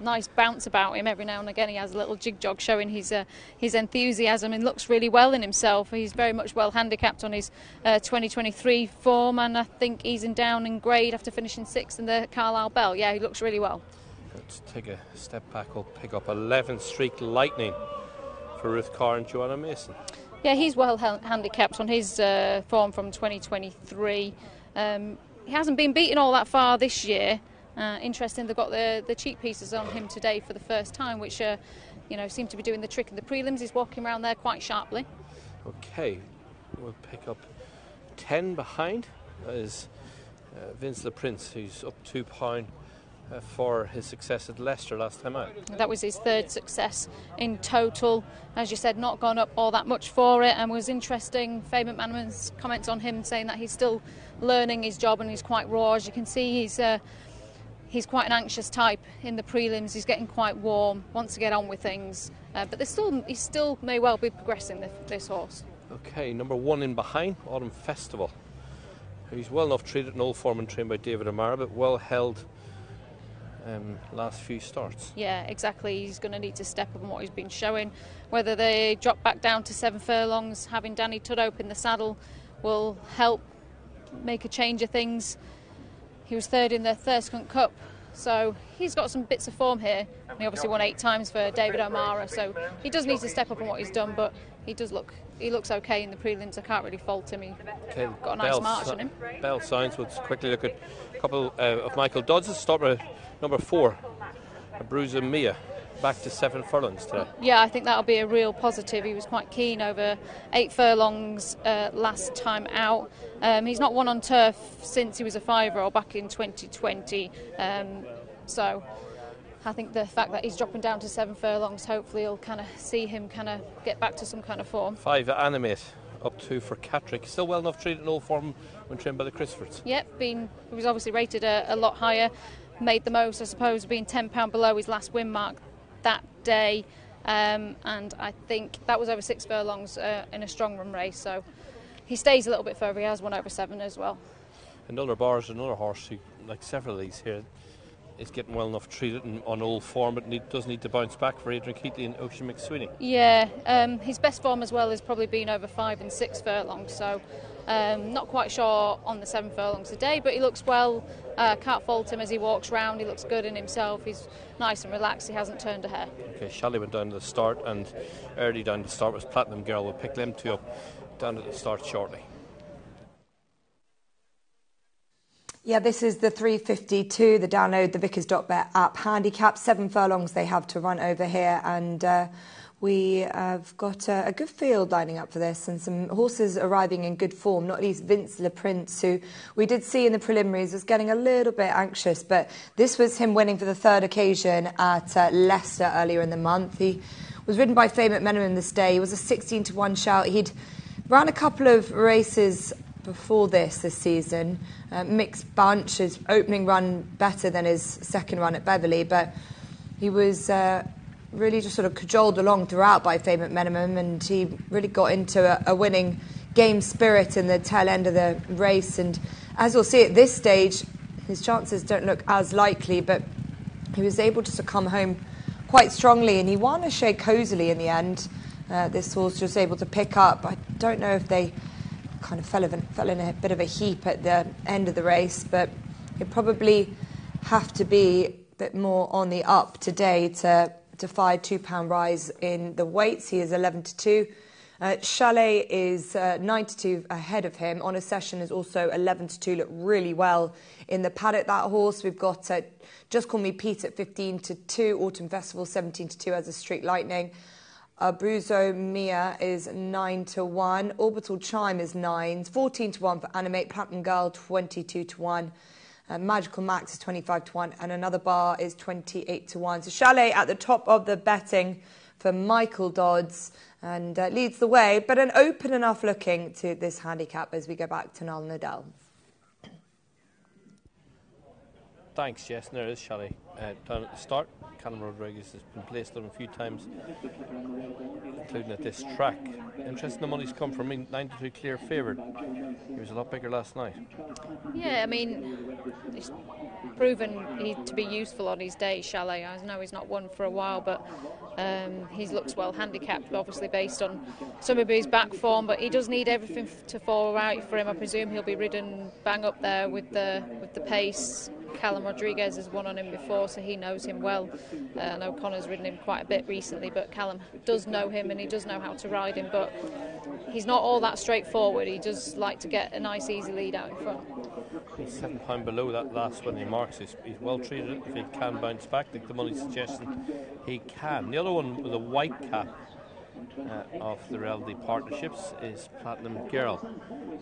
nice bounce about him every now and again. He has a little jig jog showing his uh, his enthusiasm and looks really well in himself. He's very much well handicapped on his uh, 2023 form, and I think easing down in grade after finishing sixth in the Carlisle Bell. Yeah, he looks really well. Let's take a step back. We'll pick up 11th Streak Lightning for Ruth Carr and Joanna Mason. Yeah, he's well handicapped on his uh, form from 2023. Um, he hasn't been beaten all that far this year. Uh, interesting, they've got the, the cheek pieces on him today for the first time, which uh, you know seem to be doing the trick in the prelims. He's walking around there quite sharply. Okay, we'll pick up 10 behind. That is uh, Vince Le Prince, who's up two pound uh, for his success at Leicester last time out. That was his third success in total. As you said, not gone up all that much for it, and was interesting. Faye McManoman's comments on him saying that he's still learning his job and he's quite raw. As you can see, he's uh, he's quite an anxious type in the prelims. He's getting quite warm, wants to get on with things, uh, but still he still may well be progressing this, this horse. Okay, number one in behind, Autumn Festival. He's well enough treated in all form and trained by David O'Meara, but well held um, last few starts. Yeah, exactly. He's going to need to step up on what he's been showing. Whether they drop back down to seven furlongs, having Danny Tudhope in the saddle will help make a change of things. He was third in the Thirsk Hunt Cup, so he's got some bits of form here. He obviously won eight times for David O'Meara, so he does need to step up on what he's done, but he does look he looks okay in the prelims. I can't really fault him. He okay, got a nice Bell, march on him. Bell signs. Let's quickly look at a couple uh, of Michael Dods. With number four, Abruzzo Mio back to seven furlongs today. Yeah, I think that'll be a real positive. He was quite keen over eight furlongs uh, last time out. Um, he's not won on turf since he was a five-year-old back in 2020. Um, so I think the fact that he's dropping down to seven furlongs, hopefully, will kind of see him kind of get back to some kind of form. Five animate up two for Catterick. Still well enough treated in all form when trained by the Christopherts. Yep, been he was obviously rated a, a lot higher. Made the most, I suppose, being ten pound below his last win mark that day. Um, and I think that was over six furlongs uh, in a strong run race. So he stays a little bit further. He has one over seven as well. Another bars, another horse who, like several of these here, is getting well enough treated and on old form, but need, does need to bounce back for Adrian Keatley and Oisin McSweeney. Yeah, um, his best form as well has probably been over five and six furlongs. So um, not quite sure on the seven furlongs today, but he looks well. Uh, can't fault him as he walks round. He looks good in himself. He's nice and relaxed. He hasn't turned a hair. Okay, Shelley went down to the start, and early down to the start was Platinum Girl. We'll pick them two up down at the start shortly. Yeah, this is the 352, the download the Vickers.bet app handicap. Seven furlongs they have to run over here, and uh, we have got a, a, good field lining up for this and some horses arriving in good form, not least Vince Le Prince, who we did see in the preliminaries was getting a little bit anxious, but this was him winning for the third occasion at uh, Leicester earlier in the month. He was ridden by Faye McManoman this day. He was a 16 to 1 shout. He'd run a couple of races before this this season. Uh, mixed bunch, his opening run better than his second run at Beverley, but he was. Uh, really just sort of cajoled along throughout by Faye McManoman, and he really got into a, a, winning game spirit in the tail end of the race. And as we'll see at this stage, his chances don't look as likely, but he was able to come home quite strongly, and he won a shade cozily in the end. Uh, this horse was able to pick up. I don't know if they kind of fell, in, fell in a bit of a heap at the end of the race, but it probably have to be a bit more on the up today to defied two pound rise in the weights. He is 11 to 2. Uh, Chalet is uh, 9 to 2 ahead of him. On a session is also 11 to 2. Look really well in the paddock. That horse we've got uh, just call me Pete at 15 to 2. Autumn Festival 17 to 2 as a Streak Lightning. Abruzzo Mio is 9 to 1. Orbital Chime is 9. 14 to 1 for Animate. Platinum Girl 22 to 1. Uh, Magical Max is 25 to 1, and another bar is 28 to 1. So Chalet at the top of the betting for Michael Dods and uh, leads the way, but an open enough looking to this handicap as we go back to Niall Nadal. Thanks, yes, and there is Shelley. Uh, down at the start, Callum Rodriguez has been placed on a few times, including at this track. Interesting the money's come from. Mean, 92 clear favoured. He was a lot bigger last night. Yeah, I mean, he's proven he, to be useful on his day, Chalet. I know he's not won for a while, but um, he looks well handicapped, obviously based on some of his back form. But he does need everything to fall right for him. I presume he'll be ridden bang up there with the with the pace. Callum Rodriguez has won on him before, so he knows him well. Uh, I know Connor's ridden him quite a bit recently, but Callum does know him and he does know how to ride him. But he's not all that straightforward. He does like to get a nice, easy lead out in front. He's seven pound below that last one he marks. He's, he's well treated. If he can bounce back, like the money's suggesting he can. The other one with a white cap uh, of the Reality Partnerships is Platinum Girl.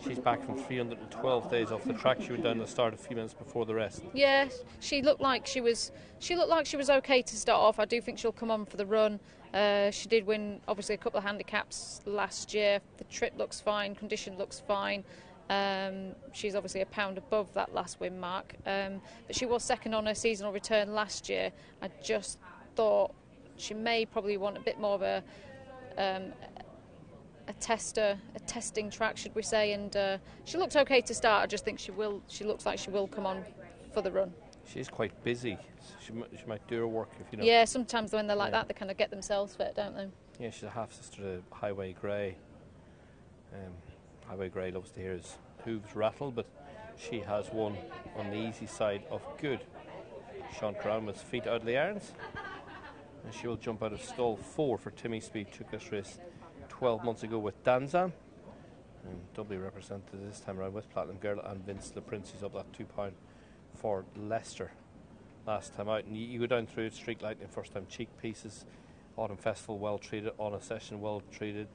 She's back from 312 days off the track. She went down to the start a few minutes before the rest. Yeah, she looked like she was. She looked like she was okay to start off. I do think she'll come on for the run. Uh, she did win, obviously, a couple of handicaps last year. The trip looks fine, condition looks fine. Um, she's obviously a pound above that last win mark, um, but she was second on her seasonal return last year. I just thought she may probably want a bit more of a um, a tester, a testing track, should we say? And uh, she looks okay to start. I just think she will. She looks like she will come on for the run. She's quite busy. She, might, she might do her work if you know. Yeah, sometimes when they're like Yeah. that, they kind of get themselves fit, don't they? Yeah, she's a half sister to Highway Grey. Um, Highway Grey loves to hear his hooves rattle, but she has one on the easy side of good. Sean Kirrane with feet out of the irons. And she will jump out of stall four for Tim Easterby. Took this race 12 months ago with Danzan. And doubly represented this time around with Platinum Girl and Vince Le Prince, who's up that two pound for Leicester last time out. And you, you go down through it, Streak Lightning, first time cheek pieces. Autumn Festival well treated, on a session well treated,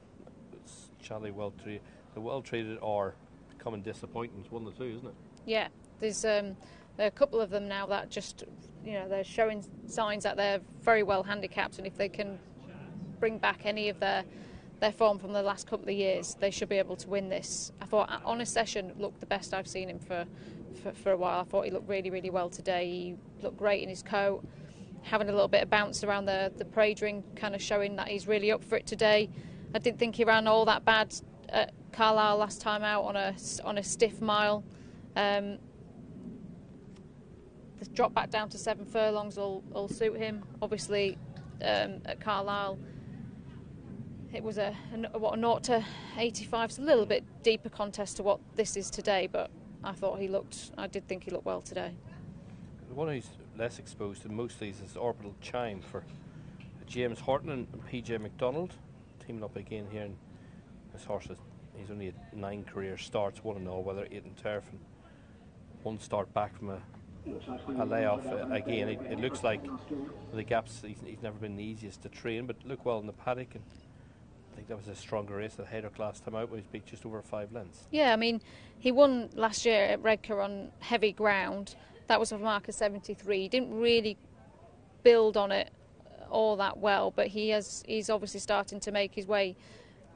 Charlie well treated. The well treated are becoming disappointments, one or two, isn't it? Yeah, there's um, a couple of them now that just, you know, they're showing signs that they're very well handicapped, and if they can bring back any of their their form from the last couple of years, they should be able to win this. I thought uh, on a session looked the best I've seen him for, for for a while. I thought he looked really really well today. He looked great in his coat, having a little bit of bounce around the the parade ring, kind of showing that he's really up for it today. I didn't think he ran all that bad at Carlisle last time out on a on a stiff mile. Um, the drop back down to seven furlongs will, will suit him. Obviously, um, at Carlisle, it was a, a what a 0 to 85. It's a little bit deeper contest to what this is today, but I thought he looked. I did think he looked well today. The one who's less exposed to most of these is Orbital Chime for James Horton and PJ McDonald, teaming up again here. And this horse is he's only had nine career starts, one and all, whether eight and turf, and one start back from a, a layoff. Uh, again, it, it looks like the gaps, he's, he's never been the easiest to train, but look well in the paddock. And I think that was a stronger race than Haydock last time out, where he's beat just over five lengths. Yeah, I mean, he won last year at Redcar on heavy ground. That was a mark of 73. He didn't really build on it all that well, but he has he's obviously starting to make his way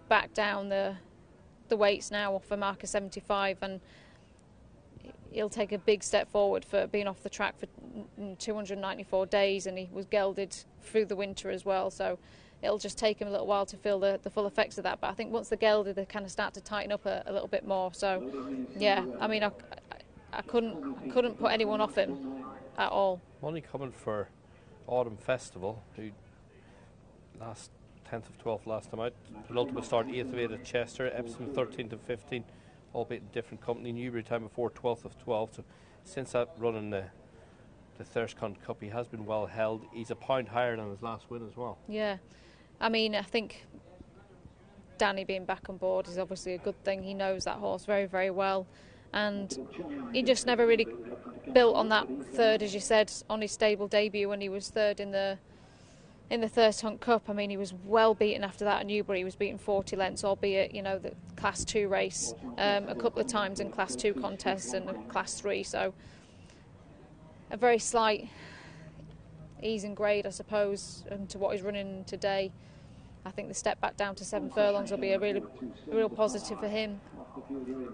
back down the the weights now off a mark of 75 and he'll take a big step forward for being off the track for 294 days and he was gelded through the winter as well. So it'll just take him a little while to feel the, the full effects of that. But I think once the gelded they kind of start to tighten up a, a little bit more. So yeah I mean I, I, couldn't I couldn't put anyone off him at all. Money coming for Autumn Festival, who last 10th of 12th last time out. Penultimate start 8th of 8 at Chester, Epsom 13th of 15, albeit in different company. Newbury time before 12th of 12. So since that run in the, the Thirsk Hunt Cup, he has been well held. He's a pound higher than his last win as well. Yeah, I mean, I think Danny being back on board is obviously a good thing. He knows that horse very, very well, and he just never really built on that third, as you said, on his stable debut when he was third in the in the Thirsk Hunt Cup. I mean, he was well beaten after that at Newbury. He was beaten 40 lengths, albeit you know the Class Two race um, a couple of times in Class Two contests and Class Three. So a very slight ease and grade, I suppose, um, to what he's running today. I think the step back down to seven furlongs will be a really, a real positive for him.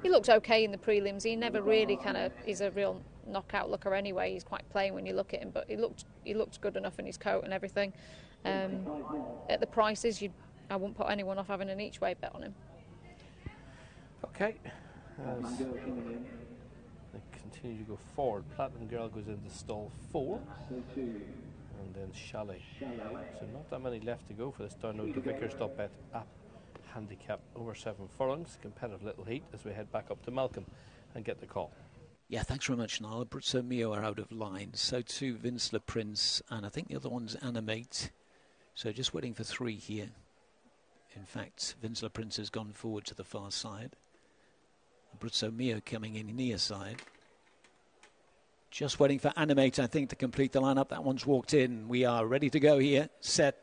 He looked okay in the prelims. He never really kind of is a real knockout looker anyway. He's quite plain when you look at him, but he looked he looked good enough in his coat and everything. Um, at the prices, you I wouldn't put anyone off having an each way bet on him. Okay. As they continue to go forward, Platinum Girl goes into stall four. And then Chalet. So not that many left to go for this download the Vickers.bet app handicap over seven furlongs. Competitive little heat as we head back up to Malcolm and get the call. Yeah, thanks very much, Niall. Abruzzo Mio are out of line. So too Vince Prince, and I think the other one's Animate. So just waiting for three here. In fact, Vince Prince has gone forward to the far side. Abruzzo Mio coming in near side. Just waiting for Animate, I think, to complete the lineup. That one's walked in. We are ready to go here. Set,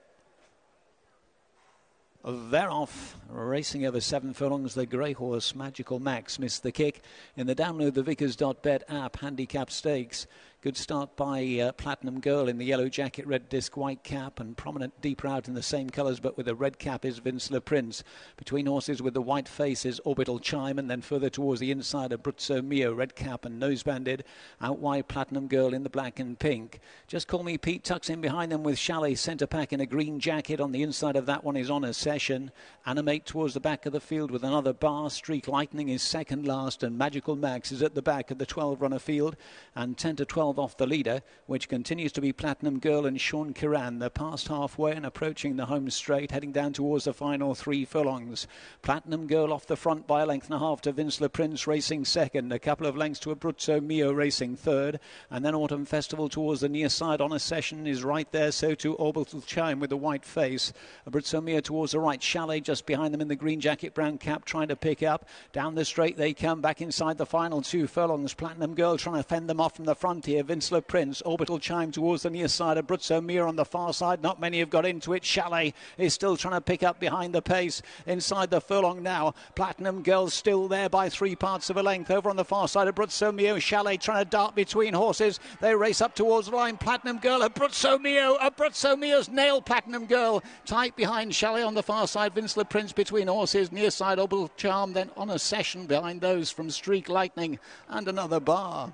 they're off, racing over seven furlongs. The grey horse, Magical Max, missed the kick in the download the Vickers.bet app handicap stakes. Good start by uh, Platinum Girl in the yellow jacket, red disc, white cap, and prominent deeper out in the same colours, but with a red cap is Vince Le Prince. Between horses with the white face is Orbital Chime, and then further towards the inside, Abruzzo Mio, red cap and nose banded. Out wide, Platinum Girl in the black and pink. Just Call Me Pete tucks in behind them with Chalet centre pack in a green jacket. On the inside of that one is On a Session. Animate towards the back of the field with another bar. Streak Lightning is second last, and Magical Max is at the back of the 12 runner field, and 10 to 12 off the leader, which continues to be Platinum Girl and Sean Kirrane. They're past halfway and approaching the home straight, heading down towards the final three furlongs. Platinum Girl off the front by a length and a half to Vince Le Prince racing second, a couple of lengths to Abruzzo Mio racing third, and then Autumn Festival towards the near side on a session is right there, so too Orbital Chime with the white face. Abruzzo Mio towards the right, Chalet just behind them in the green jacket, brown cap trying to pick up. Down the straight they come back inside the final two furlongs. Platinum Girl trying to fend them off from the front here. Le Prince. Orbital chime towards the near side of Abruzzo Mio on the far side. Not many have got into it. Chalet is still trying to pick up behind the pace. Inside the furlong now. Platinum Girl still there by three parts of a length. Over on the far side of Abruzzo Mio. Chalet trying to dart between horses. They race up towards the line. Platinum Girl. Abruzzo Mio. Abruzzo Mio's nailed Platinum Girl. Tight behind Chalet on the far side. Vince Prince between horses. Near side Orbital Chime. Then on a session behind those from Streak Lightning and another bar.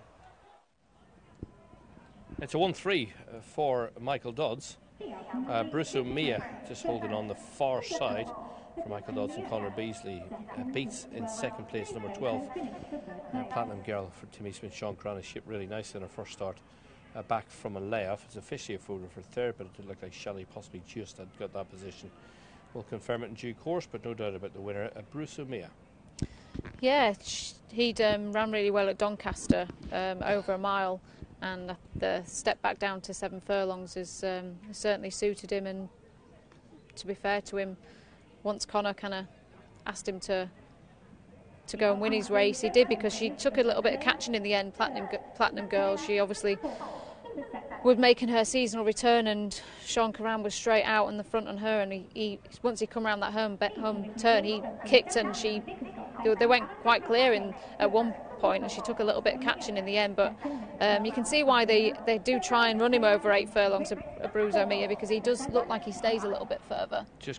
It's a 1 3 uh, for Michael Dods. Uh, Abruzzo Mio just holding on the far side for Michael Dods and Connor Beasley. Uh, beats in second place, number 12. Uh, Platinum Girl for Timmy Smith. Sean Kirrane shipped really nice in her first start. Uh, back from a layoff. It's officially a folder for third, but it did look like Shelley possibly just had got that position. We'll confirm it in due course, but no doubt about the winner, uh, Abruzzo Mio. Yeah, he'd um, ran really well at Doncaster, um, over a mile and the step back down to seven furlongs has um, certainly suited him. And to be fair to him, once Connor kind of asked him to to go and win his race, he did because she took a little bit of catching in the end. Platinum Platinum Girl, she obviously was making her seasonal return, and Sean Kirrane was straight out in the front on her. And he, he once he come around that home home turn, he kicked and she they went quite clear in at one point, and she took a little bit of catching in the end. But um, you can see why they, they do try and run him over eight furlongs, Abruzzo Mio, because he does look like he stays a little bit further. Just